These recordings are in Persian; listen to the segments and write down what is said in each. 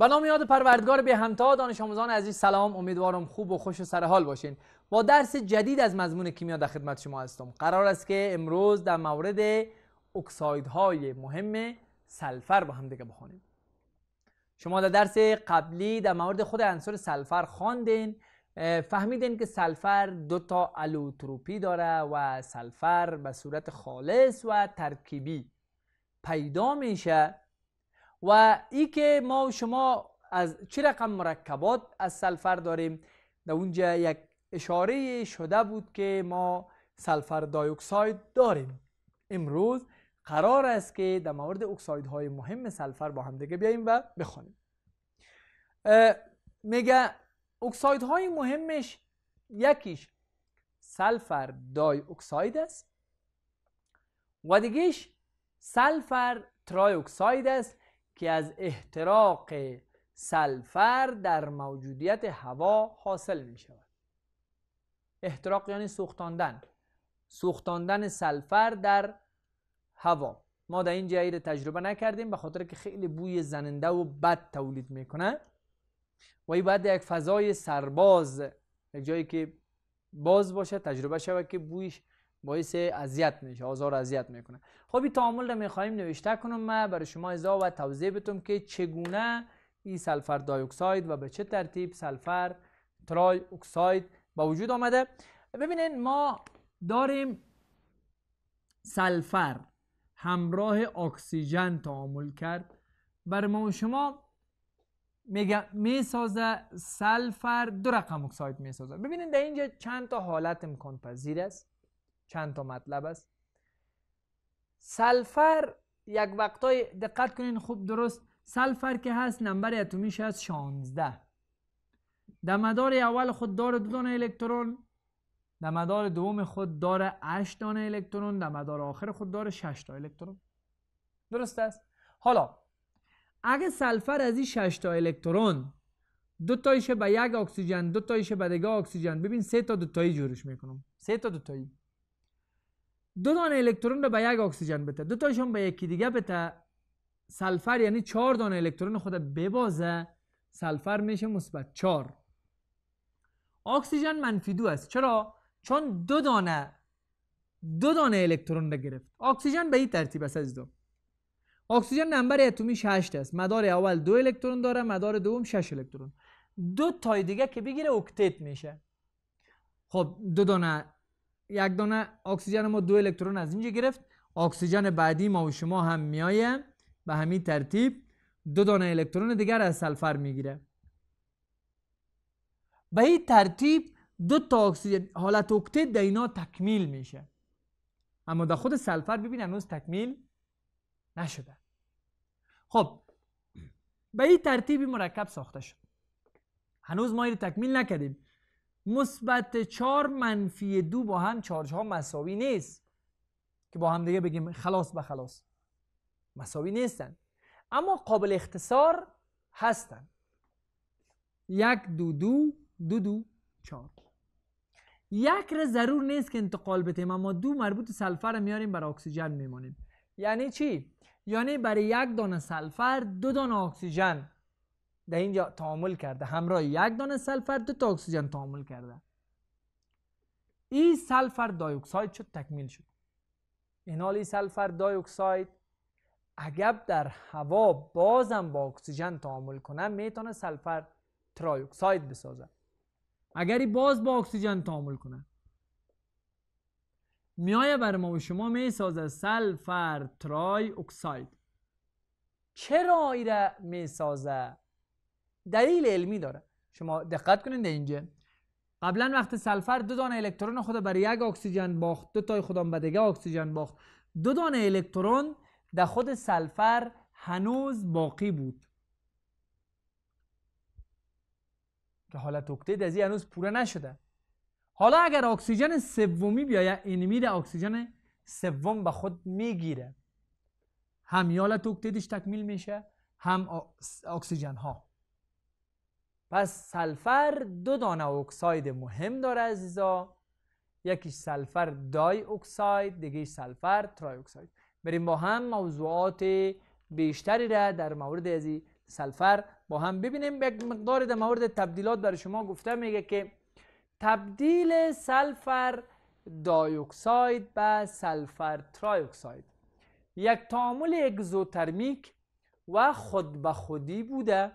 به نام و یاد پروردگار بی همتا دانش آموزان عزیز سلام امیدوارم خوب و خوش و سر حال باشین. با درس جدید از مضمون کیمیا در خدمت شما هستم. قرار است که امروز در مورد اکسایدهای مهم سلفر با هم دیگه بخونیم. شما در درس قبلی در مورد خود عنصر سلفر خواندین. فهمیدین که سلفر دو تا الوتروپی داره و سلفر به صورت خالص و ترکیبی پیدا میشه. و ای که ما و شما از چه رقم مرکبات از سلفر داریم؟ در اونجا یک اشاره شده بود که ما سلفر دایوکساید داریم. امروز قرار است که در مورد اکسایدهای مهم سلفر با هم دیگه بیاییم و بخونیم میگه اکسایدهای مهمش یکیش سلفر دای اکساید است و دیگهش سلفر ترای اکساید است. که از احتراق سلفر در موجودیت هوا حاصل می شود احتراق یعنی سوختاندن. سوختاندن سلفر در هوا. ما در اینجا ای تجربه نکردیم به خاطر که خیلی بوی زننده و بد تولید می‌کنه. و این باید یک فضای سرباز یک جایی که باز باشه تجربه شود که بویش باعث اذیت میشه آزار اذیت می‌کنه. خب این تعامل رو می‌خوایم نوشته کنم من برای شما ازا و توضیح بتم که چگونه این سلفر دای اکساید و به چه ترتیب سلفر ترای اکساید به وجود آمده. ببینین ما داریم سلفر همراه اکسیژن تعامل کرد. برای ما شما میگه می‌سازه سلفر دو رقم اکساید می‌سازه. ببینید در اینجا چند تا حالت امکان پذیر است. چند تا مطلب است. سلفر یک وقتای دقت کنین خوب درست. سلفر که هست نمبر اتمیش هست 16 در مدار اول خود داره دو دانه الکترون. در مدار دوم خود داره 8 دانه الکترون. در مدار آخر خود داره 6 تا الکترون. درست است؟ حالا اگه سلفر از این 6 تا الکترون دو تایشه به یک اکسیژن دو تایشه به دیگه اکسیژن ببین سه تا دو تایی جورش می‌کنم. سه تا دو تایی. دو دانه الکترون رو به یک اکسیژن بده. دو تاشون به یکی دیگه بده. سلفر یعنی چهار دانه الکترون خود ببازه. سلفر میشه مثبت. چهار. اکسیژن منفی دو است. چرا؟ چون دو دانه دو دانه الکترون رو گرفت. اکسیژن به این ترتیب است از دو اکسیژن نمبر اتمی 8 است. مدار اول دو الکترون داره مدار دوم 6 الکترون. دو تای دیگه که بگیره اکتت میشه. خب دو دانه یک دانه اکسیژن ما دو الکترون از اینجا گرفت. اکسیژن بعدی ما و شما هم میایه. به همین ترتیب دو دانه الکترون دیگر از سلفر می‌گیره. به این ترتیب دو تا اکسیژن حالت اکتید در اینا تکمیل میشه. اما در خود سلفر ببین هنوز تکمیل نشده. خب به این ترتیبی مرکب ساخته شد. هنوز ما این تکمیل نکردیم. مثبت چهار منفی دو با هم چارج ها مساوی نیست. که با هم دیگه بگیم خلاص به خلاص. مساوی نیستن. اما قابل اختصار هستن. یک دو دو دو دو چهار. یک را ضرور نیست که انتقال بتیم اما دو مربوط سلفر میاریم برای اکسیژن میمانیم یعنی چی؟ یعنی برای یک دانه سلفر دو دانه اکسیژن. در اینجا تعامل کرده. همراه یک دانه سلفر دو تا اکسیژن تعامل کرده. این سلفر دایوکساید شد تکمیل شد. این حال سلفر دایوکساید اگر در هوا بازم با اکسیژن تعامل کنه می‌تونه سلفر ترایوکساید بسازه. اگر ای باز با اکسیژن تعامل کنه میایه بر ما و شما می‌سازه سلفر ترای اکساید چرا ایره می‌سازه؟ دلیل علمی داره. شما دقت کنید اینجا. قبلا وقت سلفر دو دانه الکترون خود برای یک اکسیژن باخت دو تای خود هم به دیگه اکسیژن باخت. دو دانه الکترون در خود سلفر هنوز باقی بود. که حالت اکتیت از هنوز پوره نشده. حالا اگر اکسیژن سومی بیاید این میره اکسیژن سوم به خود می‌گیره. هم حالت اکتیتش تکمیل میشه هم اکسیژن ها پس سلفر دو دانه اکساید مهم داره عزیزا. یکیش سلفر دای اکساید دیگه سلفر ترای اکساید. بریم با هم موضوعات بیشتری را در مورد از سلفر با هم ببینیم. یک مقدار در مورد تبدیلات برای شما گفته میگه که تبدیل سلفر دایوکساید به سلفر ترایوکساید یک تعامل اگزوترمیک و خود به خودی بوده.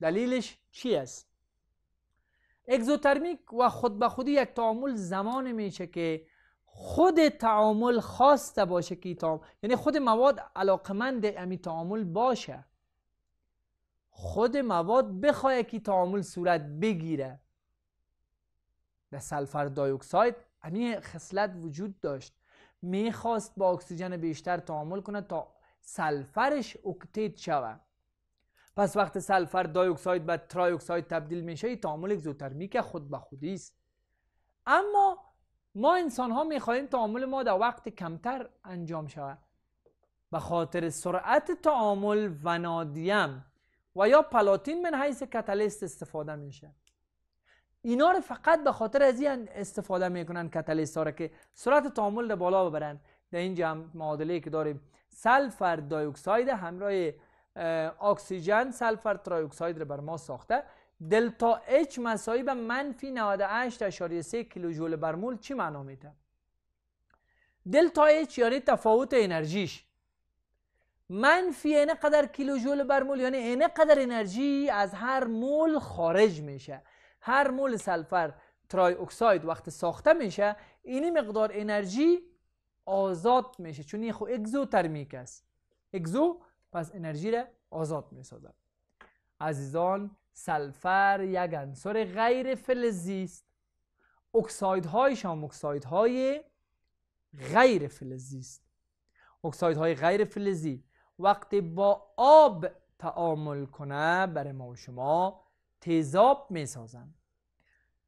دلیلش چی است؟ اگزوترمیک و خود به خودی یک تعامل زمان میشه که خود تعامل خواسته باشه که تعامل یعنی خود مواد علاقمند امی تعامل باشه. خود مواد بخواه که تعامل صورت بگیره. در سلفر دایوکساید همین خصلت وجود داشت. می‌خواست با اکسیژن بیشتر تعامل کنه تا سلفرش اکتیت شود. پس وقت سلفر دایوکساید به ترایوکساید تبدیل میشه این تعامل اگزوترمیک خود به خودی است. اما ما انسان ها می‌خواهیم تعامل ما در وقت کمتر انجام شود. به خاطر سرعت تعامل وانادیم و یا پلاتین من حیث کتالیست استفاده میشه. اینا رو فقط به خاطر از این استفاده می‌کنن کتالیست ها را که سرعت تعامل رو بالا ببرن. در اینجا هم معادله که داریم. سلفر دایوکساید همراه اکسیژن سلفر ترایوکساید رو بر ما ساخته. دلتا H مساوی به منفی 98.3 کیلوجول بر مول چی معنا میده؟ دلتا H یعنی تفاوت انرژیش. منفی اینه قدر کیلوجول بر مول یعنی اینه قدر انرژی از هر مول خارج میشه. هر مول سلفر ترای اکساید وقت ساخته میشه اینی مقدار انرژی آزاد میشه. چون این خو اگزو ترمیک است. اگزو پس انرژی را آزاد می‌سازد عزیزان سلفر یک عنصر غیر فلزی است اکسایدهایش هم اکسایدهای غیر فلزی است اکسایدهای غیر فلزی وقتی با آب تعامل کنه برای ما و شما تیزاب می سازن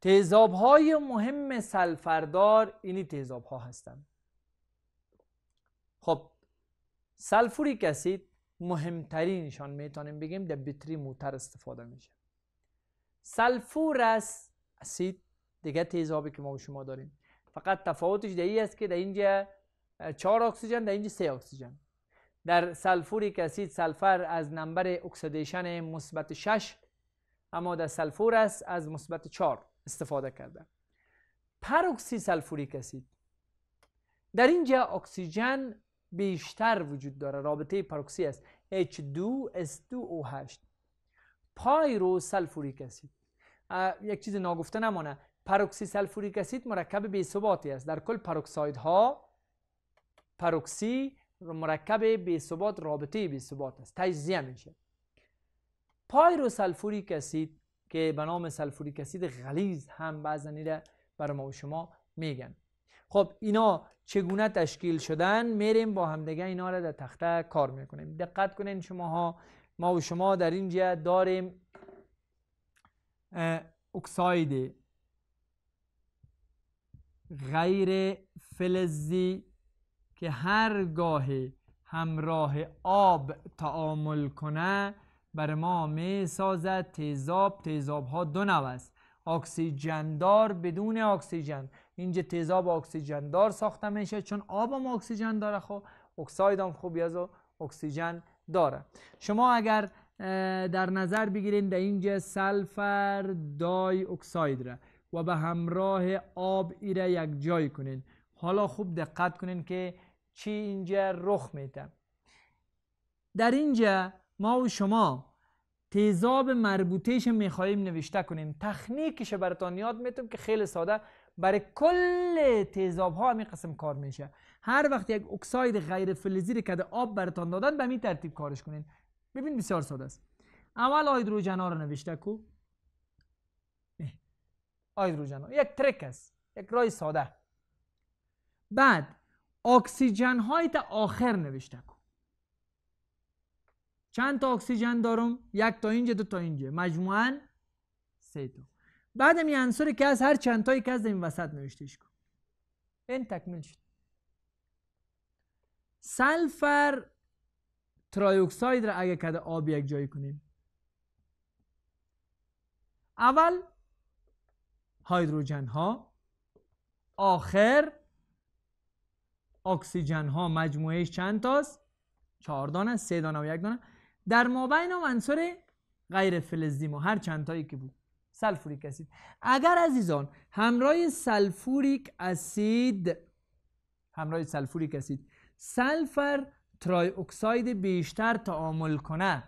تیزاب های مهم سلفردار اینی تیزاب ها هستند خب سلفوریک اسید مهمترینشان می‌تونیم بگیم در بتری موتر استفاده میشه. سلفورس اسید دیگه تیزابی که ما شما داریم. فقط تفاوتش در است که در اینجا چهار اکسیژن در اینجا سه اکسیژن. در سلفوریک اسید سلفر از نمبر اکسیدیشن مثبت 6 اما در سلفورس از مثبت 4 استفاده کرده. پروکسی سلفوریک اسید. در اینجا اکسیژن بیشتر وجود داره. رابطه پروکسی است. H2S2O8 پایرو سلفوریک اسید. یک چیز ناگفته نمانه پروکسی سلفوریک اسید مرکب بی ثباتی است. در کل پروکساید ها پروکسی مرکب بی ثبات رابطه بی ثبات است. تجزیه میشه. پایرو سلفوریک اسید که به نام سلفوریک اسید غلیظ هم بعضا ایره برای ما و شما میگن. خب اینا چگونه تشکیل شدن؟ میریم با همدیگه اینا را در تخته کار می‌کنیم. دقت کنین شماها. ما و شما در اینجا داریم اکساید غیر فلزی که هر گاه همراه آب تعامل کنه بر ما می سازد تیزاب تیزاب ها دو نوع است. اکسیژندار بدون اکسیژن. اینجا تیزاب اکسیژندار ساخته میشه چون آب هم اکسیژن داره. خب اکساید هم خوبی از اکسیژن داره. شما اگر در نظر بگیرین در اینجا سلفر دای اکساید را و به همراه آب ایره یک جای کنین. حالا خوب دقت کنین که چی اینجا رخ میده. در اینجا ما و شما تیزاب مربوطهش می‌خواهیم نوشته کنیم تکنیکش براتان یاد می‌تونم که خیلی ساده برای کل تیزاب ها همین قسم کار میشه. هر وقت یک اکساید غیر فلزی که آب براتان دادن به این ترتیب کارش کنین. ببین بسیار ساده است. اول هایدروژن ها رو نوشته کو. هایدروژن ها یک ترک است. یک رای ساده. بعد اکسیژن های تا آخر نوشته کو. چند تا اکسیژن دارم؟ یک تا اینجا دو تا اینجا. مجموعا سه تا. بعد می عنصری که از هر چند تایی که از این وسط نوشتهش کن. این تکمیل شد. سلفر ترایوکساید را اگه کده آب یک جایی کنیم. اول هایدروژن ها آخر اکسیژن ها مجموعهش چند تاست؟ چهار دانه سه دانه و یک دانه. در مابین هم عنصر غیر فلزی ما هر چند تایی که بود. سلفوریک اسید. اگر عزیزان همراه سلفوریک اسید همراه سلفوریک اسید سلفر ترای اکساید بیشتر تعامل کنه.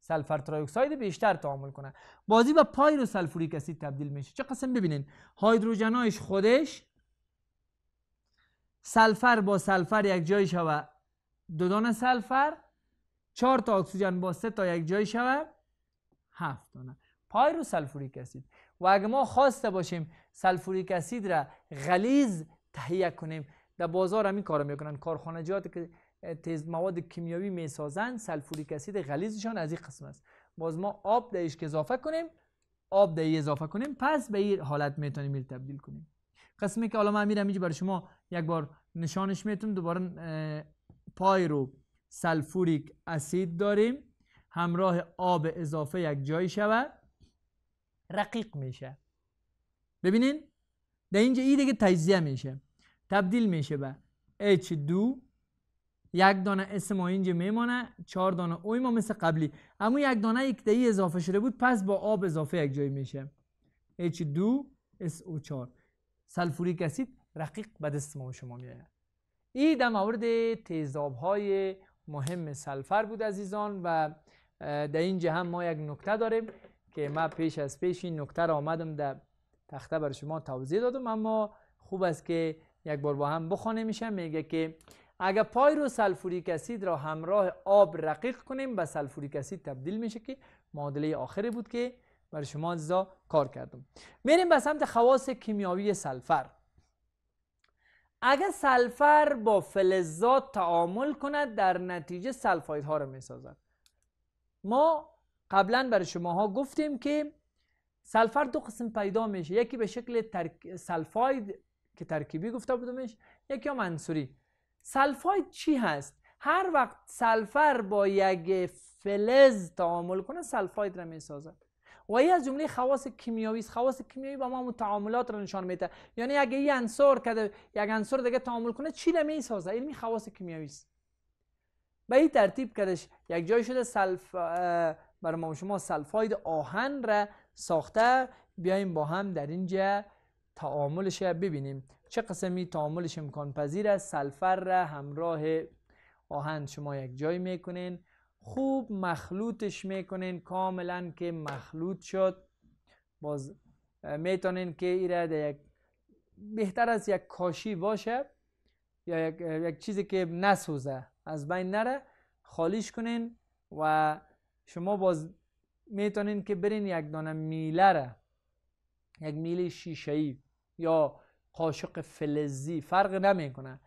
سلفر ترای اکساید بیشتر تعامل کنه. باز ای به پایرو سلفوریک اسید تبدیل میشه. چه قسم؟ ببینین. هایدروژنایش خودش سلفر با سلفر یک جای شوه. دو دانه سلفر چهار تا اکسیژن با سه تا یک جای شوه. هفت دانه. پایرو سلفوریک اسید. و اگه ما خواسته باشیم سلفوریک اسید را غلیظ تهیه کنیم در بازار همین کارو می‌کنن. کارخانجات که تیز مواد کیمیاوی می‌سازن سلفوریک اسید غلیظشان از این قسم است. باز ما آب درش اضافه کنیم آب در اضافه کنیم پس به این حالت می‌تونیم میل تبدیل کنیم. قسمی که حالا من میرم اینجا برای شما یک بار نشانش می‌تونم دوباره پایرو سلفوریک اسید داریم. همراه آب اضافه یک جای شود. رقیق میشه. ببینین در اینجا ای دیگه تجزیه میشه. تبدیل میشه به H2 یک دانه اسم ما اینجا میمانه چهار دانه اوی ما مثل قبلی. اما یک دانه یک دهی اضافه شده بود پس با آب اضافه یک جای میشه. H2 SO4 سلفوریک اسید رقیق به دست ما شما میاد این در مورد تیزاب های مهم سلفر بود عزیزان و در اینجا هم ما یک نکته داریم. که ما پیش از پیش این نکته را آمدم در تخته بر شما توضیح دادم اما خوب است که یک بار با هم بخوانه میشه. میگه که اگر پایرو سلفوریک اسید را همراه آب رقیق کنیم به سلفوریک اسید تبدیل میشه که معادله آخری بود که برای شما عزیزا کار کردم. میریم به سمت خواص کیمیاوی سلفر. اگر سلفر با فلزات تعامل کند در نتیجه سلفاید ها را می‌سازد. ما قبلا برای شماها گفتیم که سلفر دو قسم پیدا میشه. یکی به شکل ترک... سلفاید که ترکیبی گفته بودمش یکی هم عنصری سلفاید چی هست؟ هر وقت سلفر با یک فلز تعامل کنه سلفاید را می‌سازد. و این از جمله خواص کیمیایی است. خواص کیمیایی با ما متعاملات را نشان میده. یعنی اگه این عنصر کده یک عنصر دیگه تعامل کنه چی را می‌سازه همی خواص کیمیایی است. به این ترتیب کدش یک جای شده سلفر برای ما شما سلفاید آهن را ساخته بیایم با هم در اینجا تعاملش ببینیم. چه قسمی تعاملش امکان پذیر است؟ سلفر را همراه آهن شما یک جای می‌کنین. خوب مخلوطش می‌کنین. کاملا که مخلوط شد. باز می‌تونین که ایره یک بهتر از یک کاشی باشه یا یک, یک چیزی که نسوزه. از بین نره خالیش کنین و شما باز می‌تونین که برین یک دانه میله را یک میله شیشه‌ای یا قاشق فلزی فرق نمی‌کنه.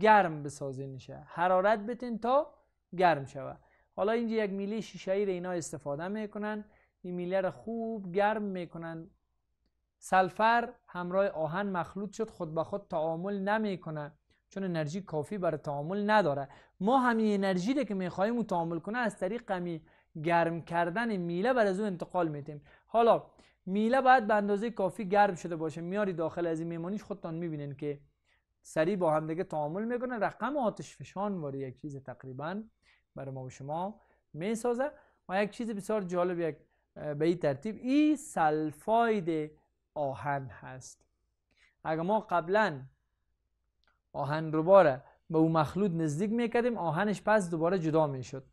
گرم بسازین میشه. حرارت بتین تا گرم شوه حالا اینجا یک میله شیشه ای اینا استفاده می‌کنن. این میله رو خوب گرم می‌کنن. سلفر همراه آهن مخلوط شد خود به خود تعامل نمی‌کنه. چون انرژی کافی برای تعامل نداره. ما همین انرژی رو که می‌خوایم تعامل کنه از طریق قمی گرم کردن میله بر از او انتقال میتیم حالا میله باید به اندازه کافی گرم شده باشه. میاری داخل از این میمانیش خودتان می‌بینین که سریع با هم دیگه تعامل می‌کنه رقم آتش فشان واره یک چیز تقریبا برای ما و شما می‌سازه. و یک چیز بسیار جالب یک به این ترتیب این سلفاید آهن هست. اگر ما قبلا آهن رو باره به اون مخلوط نزدیک می‌کردیم آهنش پس دوباره جدا می‌شد.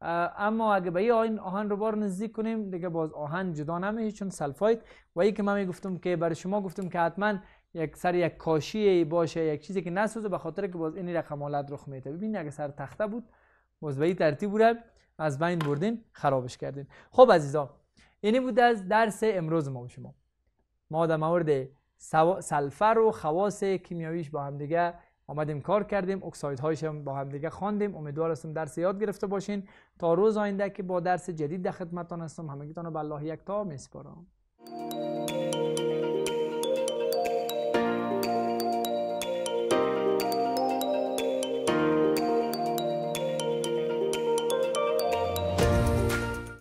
اما اگه به این آهن رو بار نزدیک کنیم دیگه باز آهن جدا نمیشه چون سلفاید. و ای که من می‌گفتم که برای شما گفتم که حتما یک سر یک کاشی باشه یک چیزی که نسوزه به خاطر که باز این رقم حالت رخ میده. ببین اگه سر تخته بود باز به این ترتیب بود از بین بردین خرابش کردین. خب عزیزا اینی بود از درس امروز ما شما. ما در مورد سلفر و خواص کیمیاییش با هم دیگه آمدیم کار کردیم اکساید هایش هم با هم دیگه خواندیم. امیدوار هستم درس یاد گرفته باشین. تا روز آینده که با درس جدید در خدمتتان هستم. همگیتان رو به الله یک تا. میسپارم